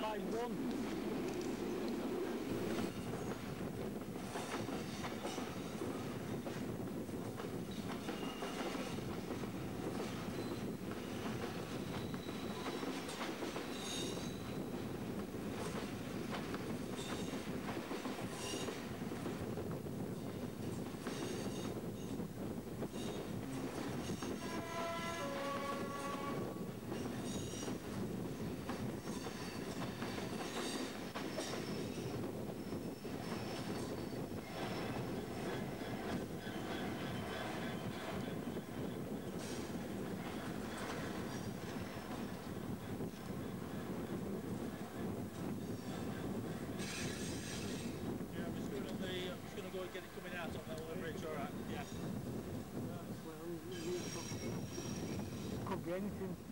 Line 1. Get it coming out bridge, alright, yeah. Could be anything.